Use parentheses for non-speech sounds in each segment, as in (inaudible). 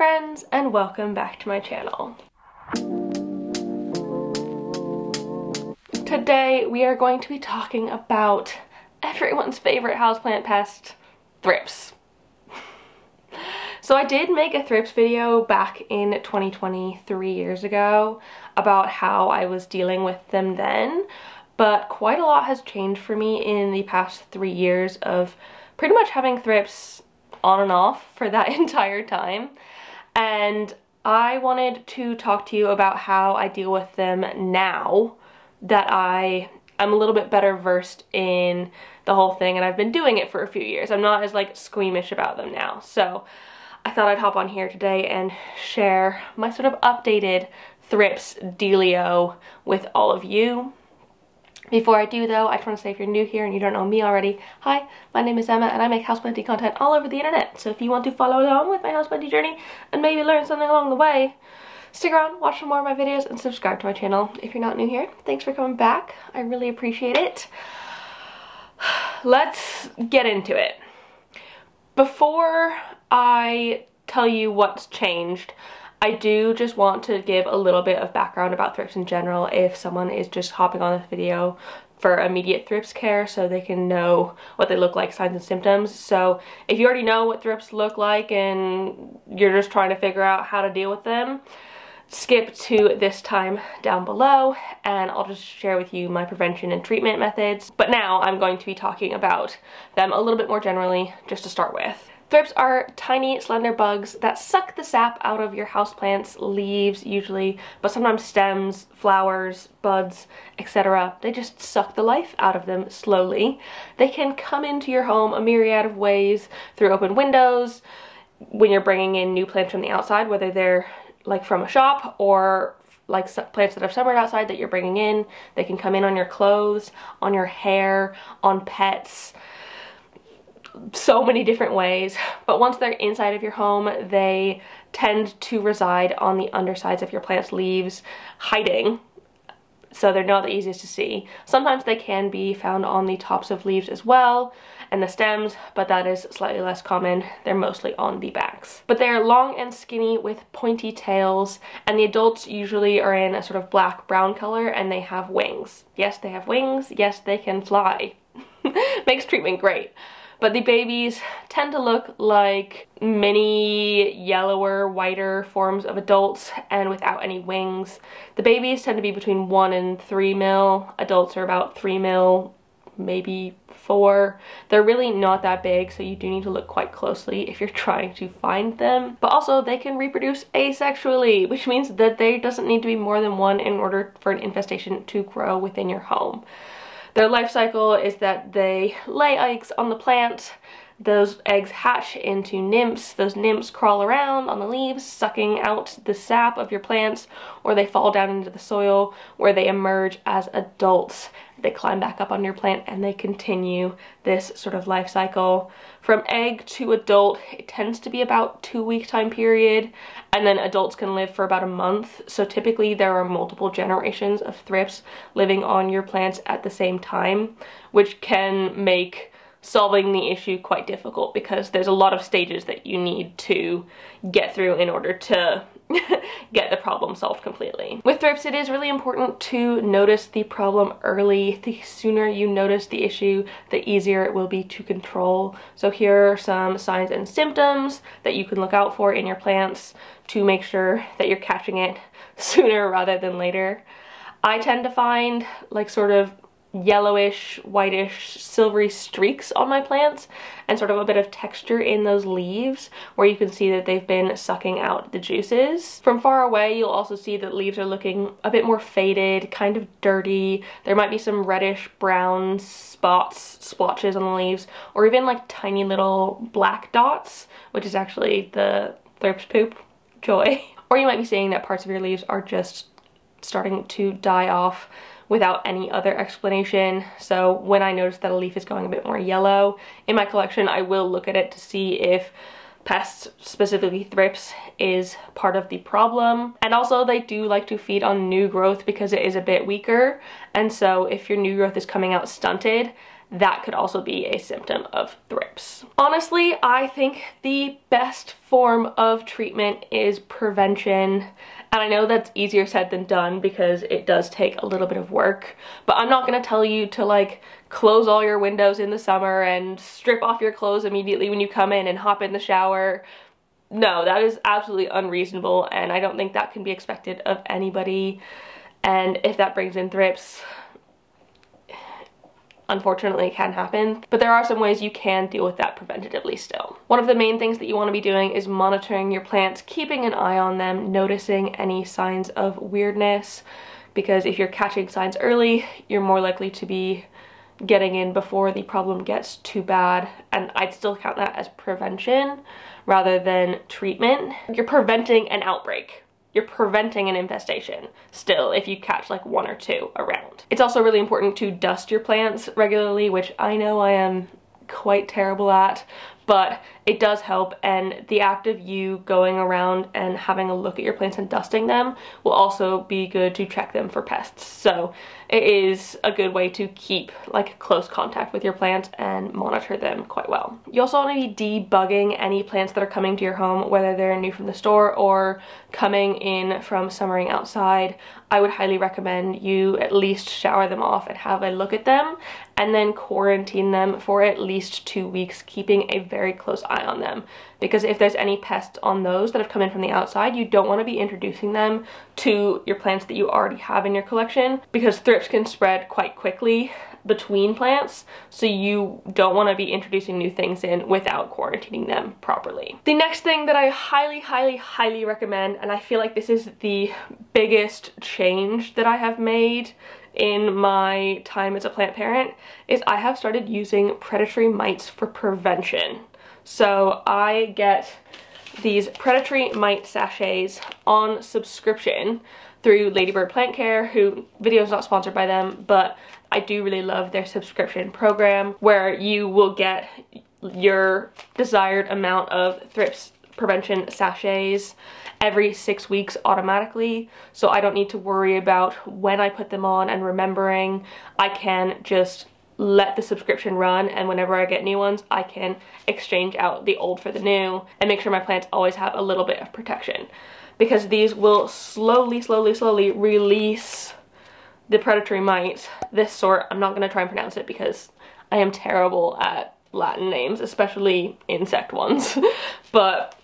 friends and welcome back to my channel. Today we are going to be talking about everyone's favorite houseplant pest, thrips. So I did make a thrips video back in 2020, three years ago, about how I was dealing with them then, but quite a lot has changed for me in the past three years of pretty much having thrips on and off for that (laughs) entire time. And I wanted to talk to you about how I deal with them now that I I'm a little bit better versed in the whole thing and I've been doing it for a few years. I'm not as like squeamish about them now. So I thought I'd hop on here today and share my sort of updated thrips dealio with all of you. Before I do though, I just want to say if you're new here and you don't know me already, hi, my name is Emma and I make houseplanting content all over the internet. So if you want to follow along with my houseplanting journey and maybe learn something along the way, stick around, watch some more of my videos, and subscribe to my channel if you're not new here. Thanks for coming back. I really appreciate it. (sighs) Let's get into it. Before I tell you what's changed, I do just want to give a little bit of background about thrips in general if someone is just hopping on this video for immediate thrips care so they can know what they look like, signs and symptoms. So if you already know what thrips look like and you're just trying to figure out how to deal with them, skip to this time down below and I'll just share with you my prevention and treatment methods. But now I'm going to be talking about them a little bit more generally just to start with. Thrips are tiny, slender bugs that suck the sap out of your houseplants, leaves usually, but sometimes stems, flowers, buds, etc. They just suck the life out of them slowly. They can come into your home a myriad of ways through open windows, when you're bringing in new plants from the outside, whether they're like from a shop or like plants that have summered outside that you're bringing in. They can come in on your clothes, on your hair, on pets, so many different ways. But once they're inside of your home, they tend to reside on the undersides of your plant's leaves, hiding so they're not the easiest to see. Sometimes they can be found on the tops of leaves as well and the stems, but that is slightly less common. They're mostly on the backs. But they're long and skinny with pointy tails and the adults usually are in a sort of black brown color and they have wings. Yes, they have wings. Yes, they can fly. (laughs) Makes treatment great. But the babies tend to look like mini yellower, whiter forms of adults and without any wings. The babies tend to be between 1 and 3 mil. Adults are about 3 mil, maybe 4. They're really not that big, so you do need to look quite closely if you're trying to find them. But also, they can reproduce asexually, which means that there doesn't need to be more than one in order for an infestation to grow within your home. Their life cycle is that they lay eggs on the plant, those eggs hatch into nymphs. Those nymphs crawl around on the leaves, sucking out the sap of your plants, or they fall down into the soil where they emerge as adults. They climb back up on your plant and they continue this sort of life cycle. From egg to adult, it tends to be about two week time period, and then adults can live for about a month. So typically there are multiple generations of thrips living on your plants at the same time, which can make solving the issue quite difficult because there's a lot of stages that you need to get through in order to (laughs) get the problem solved completely. With thrips, it is really important to notice the problem early. The sooner you notice the issue, the easier it will be to control. So here are some signs and symptoms that you can look out for in your plants to make sure that you're catching it (laughs) sooner rather than later. I tend to find like sort of yellowish, whitish, silvery streaks on my plants and sort of a bit of texture in those leaves where you can see that they've been sucking out the juices. From far away, you'll also see that leaves are looking a bit more faded, kind of dirty. There might be some reddish brown spots, splotches on the leaves, or even like tiny little black dots, which is actually the thrips poop, joy. (laughs) Or you might be seeing that parts of your leaves are just starting to die off without any other explanation. So when I notice that a leaf is going a bit more yellow in my collection, I will look at it to see if pests, specifically thrips, is part of the problem. And also they do like to feed on new growth because it is a bit weaker. And so if your new growth is coming out stunted, that could also be a symptom of thrips. Honestly, I think the best form of treatment is prevention. And I know that's easier said than done because it does take a little bit of work, but I'm not gonna tell you to like close all your windows in the summer and strip off your clothes immediately when you come in and hop in the shower. No, that is absolutely unreasonable and I don't think that can be expected of anybody. And if that brings in thrips, unfortunately it can happen, but there are some ways you can deal with that preventatively still. One of the main things that you want to be doing is monitoring your plants, keeping an eye on them, noticing any signs of weirdness, because if you're catching signs early, you're more likely to be getting in before the problem gets too bad, and I'd still count that as prevention rather than treatment. You're preventing an outbreak you're preventing an infestation still if you catch like one or two around. It's also really important to dust your plants regularly, which I know I am quite terrible at, but it does help and the act of you going around and having a look at your plants and dusting them will also be good to check them for pests. So it is a good way to keep like close contact with your plants and monitor them quite well. You also want to be debugging any plants that are coming to your home, whether they're new from the store or coming in from summering outside. I would highly recommend you at least shower them off and have a look at them and then quarantine them for at least two weeks, keeping a very close eye on them. Because if there's any pests on those that have come in from the outside, you don't want to be introducing them to your plants that you already have in your collection because thrips can spread quite quickly between plants so you don't want to be introducing new things in without quarantining them properly. The next thing that I highly highly highly recommend and I feel like this is the biggest change that I have made in my time as a plant parent is I have started using predatory mites for prevention. So I get these predatory mite sachets on subscription through Ladybird Plant Care, who video is not sponsored by them, but I do really love their subscription program where you will get your desired amount of thrips prevention sachets every six weeks automatically. So I don't need to worry about when I put them on and remembering. I can just let the subscription run and whenever I get new ones I can exchange out the old for the new and make sure my plants always have a little bit of protection. Because these will slowly slowly slowly release the predatory mites this sort. I'm not going to try and pronounce it because I am terrible at Latin names especially insect ones. (laughs) But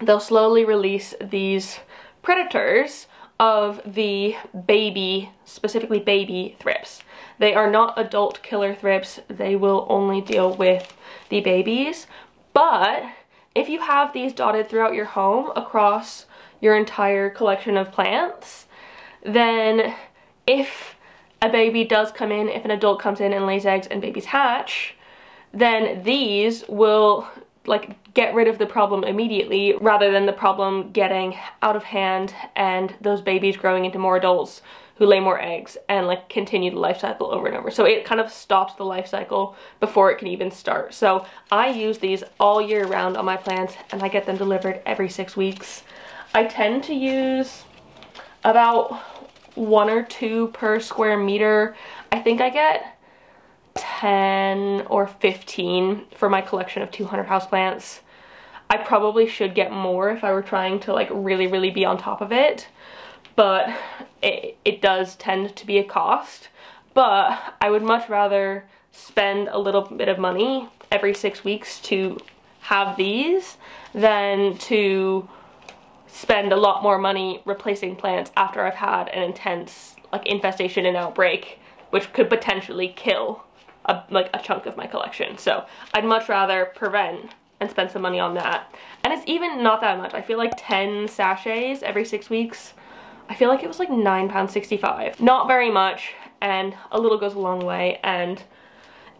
they'll slowly release these predators of the baby, specifically baby thrips. They are not adult killer thrips, they will only deal with the babies, but if you have these dotted throughout your home across your entire collection of plants, then if a baby does come in, if an adult comes in and lays eggs and babies hatch, then these will like get rid of the problem immediately rather than the problem getting out of hand and those babies growing into more adults who lay more eggs and like continue the life cycle over and over. So it kind of stops the life cycle before it can even start. So I use these all year round on my plants and I get them delivered every six weeks. I tend to use about one or two per square meter. I think I get 10 or 15 for my collection of 200 houseplants. I probably should get more if I were trying to like really, really be on top of it. But it, it does tend to be a cost. But I would much rather spend a little bit of money every six weeks to have these than to spend a lot more money replacing plants after I've had an intense like infestation and outbreak which could potentially kill a, like a chunk of my collection. So I'd much rather prevent and spend some money on that. And it's even not that much. I feel like 10 sachets every six weeks. I feel like it was like £9.65. Not very much and a little goes a long way and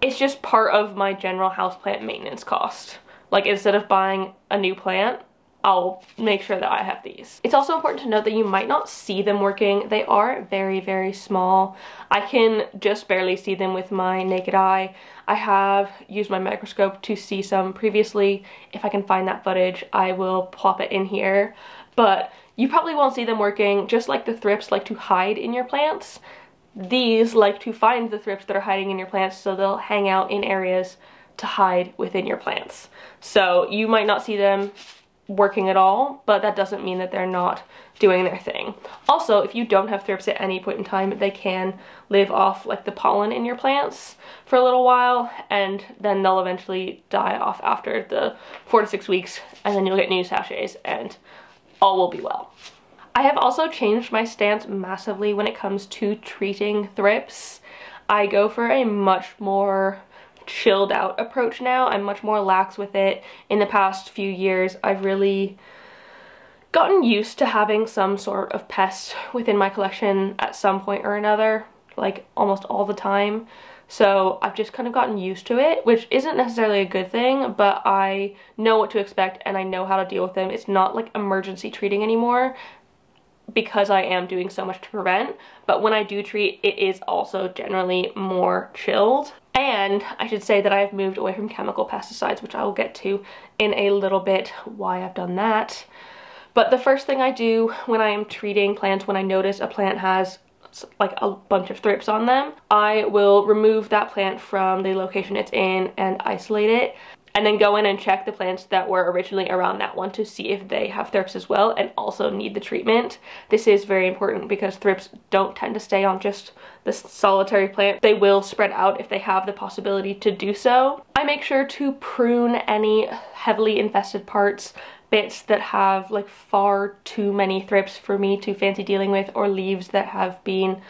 it's just part of my general houseplant maintenance cost. Like instead of buying a new plant, I'll make sure that I have these. It's also important to note that you might not see them working. They are very, very small. I can just barely see them with my naked eye. I have used my microscope to see some previously. If I can find that footage, I will plop it in here. But you probably won't see them working, just like the thrips like to hide in your plants these like to find the thrips that are hiding in your plants so they'll hang out in areas to hide within your plants. So you might not see them working at all, but that doesn't mean that they're not doing their thing. Also, if you don't have thrips at any point in time, they can live off like the pollen in your plants for a little while and then they'll eventually die off after the four to six weeks and then you'll get new sachets and all will be well. I have also changed my stance massively when it comes to treating thrips. I go for a much more chilled out approach now. I'm much more lax with it. In the past few years, I've really gotten used to having some sort of pest within my collection at some point or another, like almost all the time. So I've just kind of gotten used to it, which isn't necessarily a good thing, but I know what to expect and I know how to deal with them. It's not like emergency treating anymore because I am doing so much to prevent, but when I do treat, it is also generally more chilled. And I should say that I've moved away from chemical pesticides, which I will get to in a little bit why I've done that. But the first thing I do when I am treating plants, when I notice a plant has like a bunch of thrips on them, I will remove that plant from the location it's in and isolate it and then go in and check the plants that were originally around that one to see if they have thrips as well and also need the treatment. This is very important because thrips don't tend to stay on just the solitary plant. They will spread out if they have the possibility to do so. I make sure to prune any heavily infested parts bits that have like far too many thrips for me to fancy dealing with or leaves that have been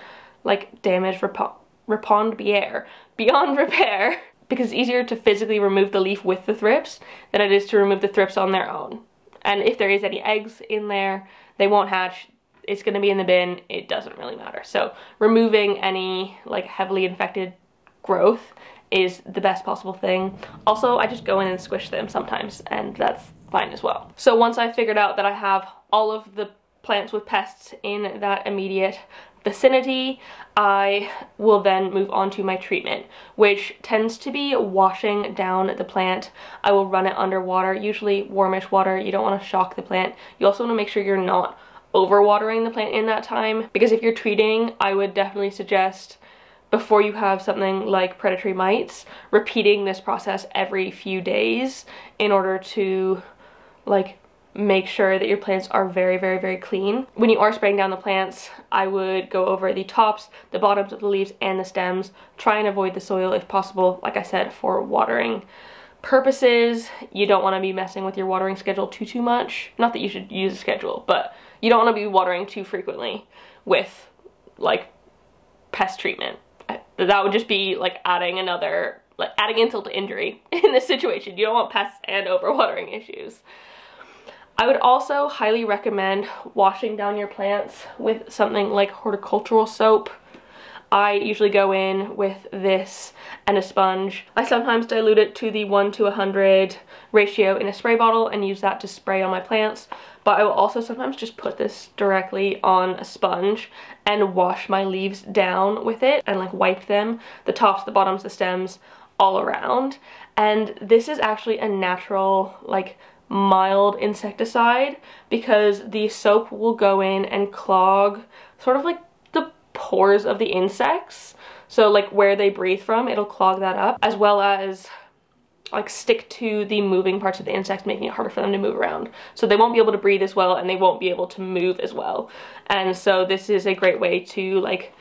like damaged repond beyond (laughs) repair because it's easier to physically remove the leaf with the thrips than it is to remove the thrips on their own. And if there is any eggs in there, they won't hatch. It's going to be in the bin. It doesn't really matter. So removing any like heavily infected growth is the best possible thing. Also, I just go in and squish them sometimes and that's fine as well. So once I've figured out that I have all of the plants with pests in that immediate vicinity, I will then move on to my treatment, which tends to be washing down the plant. I will run it under water, usually warmish water. You don't want to shock the plant. You also want to make sure you're not overwatering the plant in that time because if you're treating, I would definitely suggest before you have something like predatory mites, repeating this process every few days in order to like make sure that your plants are very, very, very clean. When you are spraying down the plants, I would go over the tops, the bottoms of the leaves, and the stems. Try and avoid the soil if possible, like I said, for watering purposes. You don't want to be messing with your watering schedule too, too much. Not that you should use a schedule, but you don't want to be watering too frequently with, like, pest treatment. That would just be, like, adding another, like, adding insult to injury (laughs) in this situation. You don't want pests and overwatering issues. I would also highly recommend washing down your plants with something like horticultural soap. I usually go in with this and a sponge. I sometimes dilute it to the 1 to 100 ratio in a spray bottle and use that to spray on my plants. But I will also sometimes just put this directly on a sponge and wash my leaves down with it and like wipe them, the tops, the bottoms, the stems, all around. And this is actually a natural like mild insecticide because the soap will go in and clog sort of like the pores of the insects. So like where they breathe from, it'll clog that up as well as like stick to the moving parts of the insects making it harder for them to move around. So they won't be able to breathe as well and they won't be able to move as well. And so this is a great way to like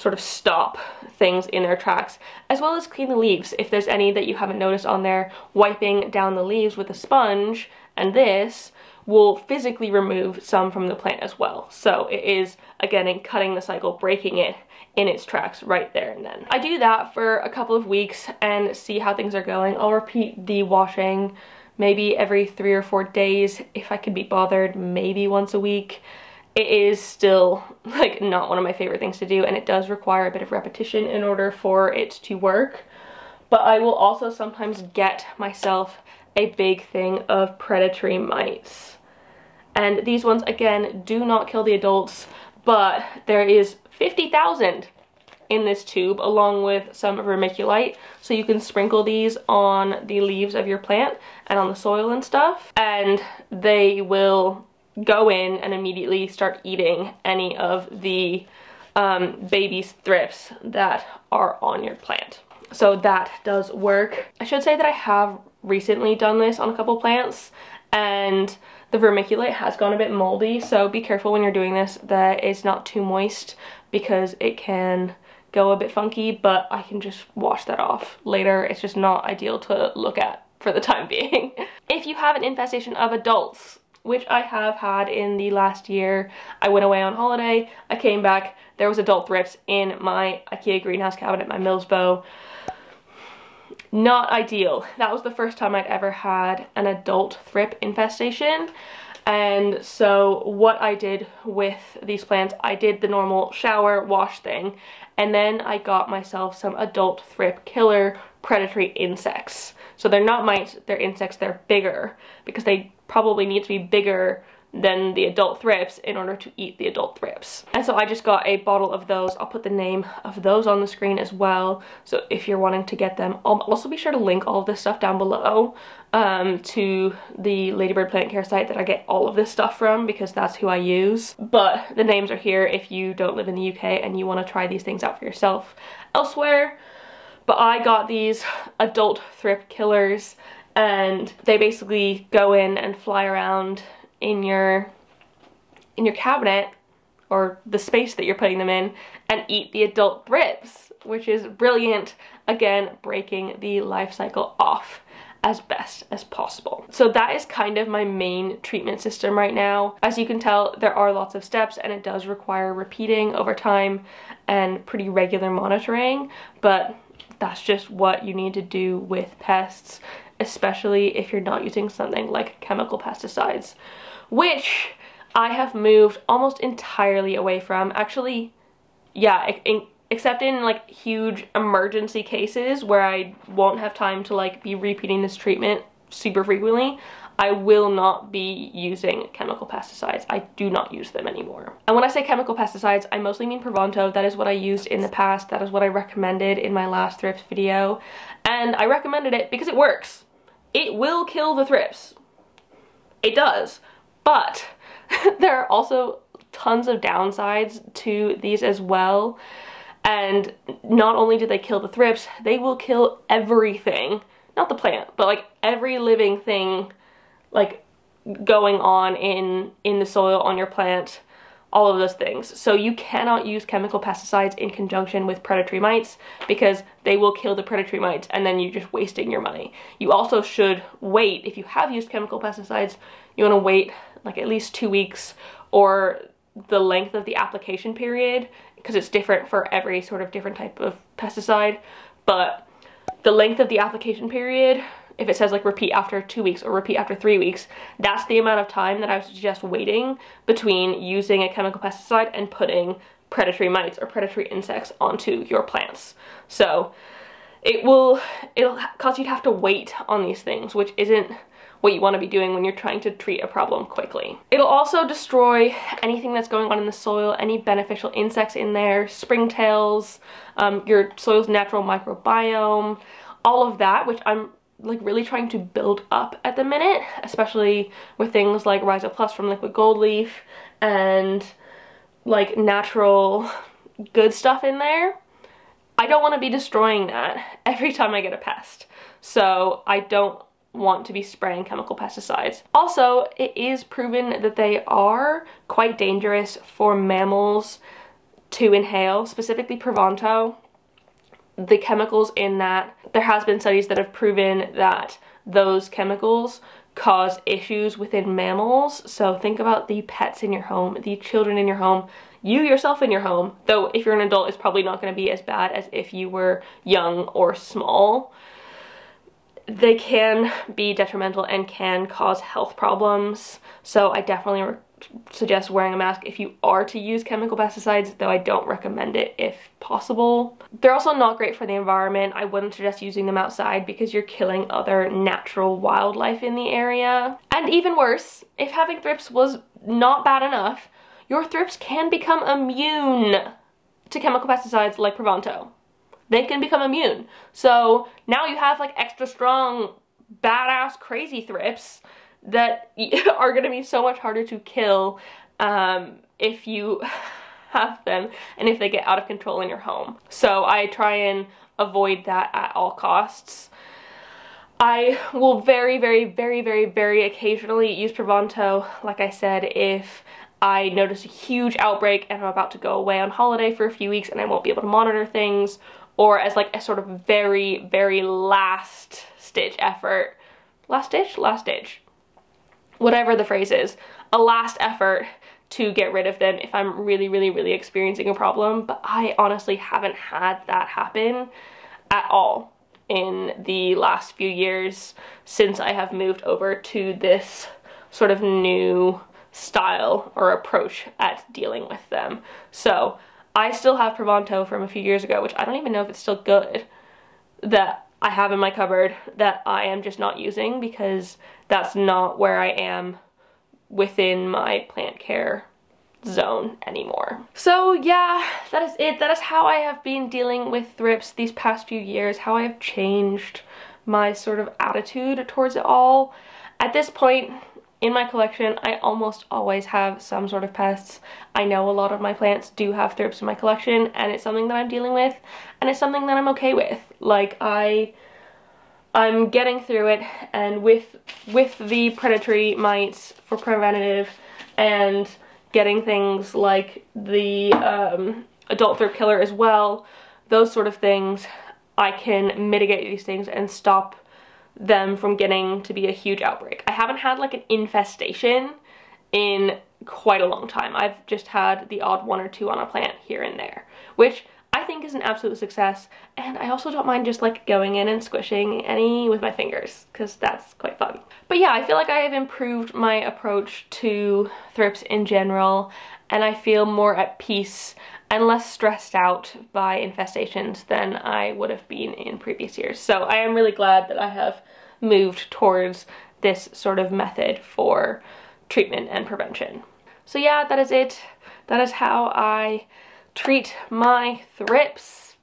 sort of stop things in their tracks, as well as clean the leaves. If there's any that you haven't noticed on there, wiping down the leaves with a sponge and this will physically remove some from the plant as well. So it is, again, in cutting the cycle, breaking it in its tracks right there and then. I do that for a couple of weeks and see how things are going. I'll repeat the washing maybe every three or four days if I could be bothered, maybe once a week it is still like not one of my favorite things to do and it does require a bit of repetition in order for it to work. But I will also sometimes get myself a big thing of predatory mites. And these ones, again, do not kill the adults, but there is 50,000 in this tube along with some vermiculite. So you can sprinkle these on the leaves of your plant and on the soil and stuff. And they will go in and immediately start eating any of the um, baby thrips that are on your plant. So that does work. I should say that I have recently done this on a couple plants and the vermiculite has gone a bit moldy so be careful when you're doing this that it's not too moist because it can go a bit funky but I can just wash that off later. It's just not ideal to look at for the time (laughs) being. if you have an infestation of adults which I have had in the last year. I went away on holiday, I came back, there was adult thrips in my Ikea greenhouse cabinet, my Milsbo. Not ideal. That was the first time I'd ever had an adult thrip infestation. And so what I did with these plants, I did the normal shower wash thing and then I got myself some adult thrip killer predatory insects. So they're not mites, they're insects, they're bigger because they probably need to be bigger than the adult thrips in order to eat the adult thrips. And so I just got a bottle of those. I'll put the name of those on the screen as well. So if you're wanting to get them, I'll also be sure to link all of this stuff down below um, to the Ladybird Plant Care site that I get all of this stuff from because that's who I use. But the names are here if you don't live in the UK and you want to try these things out for yourself elsewhere. But I got these adult thrip killers and they basically go in and fly around in your in your cabinet or the space that you're putting them in and eat the adult thrips, which is brilliant. Again, breaking the life cycle off as best as possible. So that is kind of my main treatment system right now. As you can tell, there are lots of steps and it does require repeating over time and pretty regular monitoring, but that's just what you need to do with pests, especially if you're not using something like chemical pesticides which I have moved almost entirely away from. Actually, yeah, in, except in like huge emergency cases where I won't have time to like be repeating this treatment super frequently, I will not be using chemical pesticides. I do not use them anymore. And when I say chemical pesticides, I mostly mean Provanto. That is what I used in the past. That is what I recommended in my last thrift video. And I recommended it because it works. It will kill the thrips. It does. But (laughs) there are also tons of downsides to these as well. And not only do they kill the thrips, they will kill everything. Not the plant, but like every living thing like going on in in the soil on your plant all of those things. So you cannot use chemical pesticides in conjunction with predatory mites because they will kill the predatory mites and then you're just wasting your money. You also should wait, if you have used chemical pesticides, you want to wait like at least two weeks or the length of the application period because it's different for every sort of different type of pesticide but the length of the application period if it says like repeat after two weeks or repeat after three weeks that's the amount of time that I would suggest waiting between using a chemical pesticide and putting predatory mites or predatory insects onto your plants so it will it'll cause you to have to wait on these things which isn't what you want to be doing when you're trying to treat a problem quickly. It'll also destroy anything that's going on in the soil, any beneficial insects in there, springtails, um, your soil's natural microbiome, all of that, which I'm like really trying to build up at the minute, especially with things like Rhizo Plus from Liquid Gold Leaf and like natural good stuff in there. I don't want to be destroying that (laughs) every time I get a pest. So I don't want to be spraying chemical pesticides. Also, it is proven that they are quite dangerous for mammals to inhale, specifically Provanto. The chemicals in that, there has been studies that have proven that those chemicals cause issues within mammals. So think about the pets in your home, the children in your home, you yourself in your home, though if you're an adult it's probably not going to be as bad as if you were young or small they can be detrimental and can cause health problems. So I definitely suggest wearing a mask if you are to use chemical pesticides, though I don't recommend it if possible. They're also not great for the environment. I wouldn't suggest using them outside because you're killing other natural wildlife in the area. And even worse, if having thrips was not bad enough, your thrips can become immune to chemical pesticides like Provanto they can become immune. So now you have like extra strong, badass, crazy thrips that (laughs) are going to be so much harder to kill um, if you (laughs) have them and if they get out of control in your home. So I try and avoid that at all costs. I will very, very, very, very, very occasionally use Provanto, like I said, if I notice a huge outbreak and I'm about to go away on holiday for a few weeks and I won't be able to monitor things, or as like a sort of very, very last stitch effort. Last stitch? Last ditch. Whatever the phrase is. A last effort to get rid of them if I'm really, really, really experiencing a problem. But I honestly haven't had that happen at all in the last few years since I have moved over to this sort of new style or approach at dealing with them. So I still have Provanto from a few years ago, which I don't even know if it's still good, that I have in my cupboard that I am just not using because that's not where I am within my plant care zone anymore. So yeah, that is it. That is how I have been dealing with thrips these past few years, how I have changed my sort of attitude towards it all. At this point, in my collection, I almost always have some sort of pests. I know a lot of my plants do have thrips in my collection and it's something that I'm dealing with and it's something that I'm okay with. Like I I'm getting through it and with with the predatory mites for preventative and getting things like the um, adult thrip killer as well, those sort of things, I can mitigate these things and stop them from getting to be a huge outbreak. I haven't had like an infestation in quite a long time. I've just had the odd one or two on a plant here and there, which I think is an absolute success. And I also don't mind just like going in and squishing any with my fingers because that's quite fun. But yeah, I feel like I have improved my approach to thrips in general and I feel more at peace and less stressed out by infestations than I would have been in previous years. So I am really glad that I have moved towards this sort of method for treatment and prevention. So yeah, that is it. That is how I treat my thrips.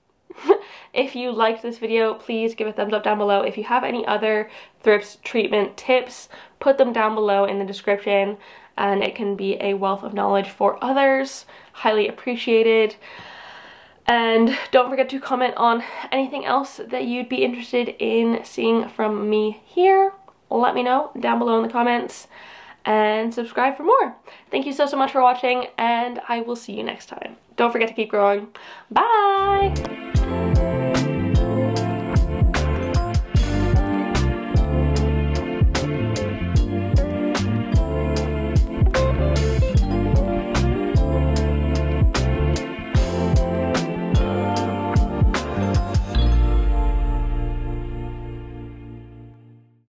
(laughs) if you liked this video, please give a thumbs up down below. If you have any other thrips treatment tips, put them down below in the description and it can be a wealth of knowledge for others. Highly appreciated. And don't forget to comment on anything else that you'd be interested in seeing from me here. Let me know down below in the comments and subscribe for more. Thank you so, so much for watching and I will see you next time. Don't forget to keep growing. Bye!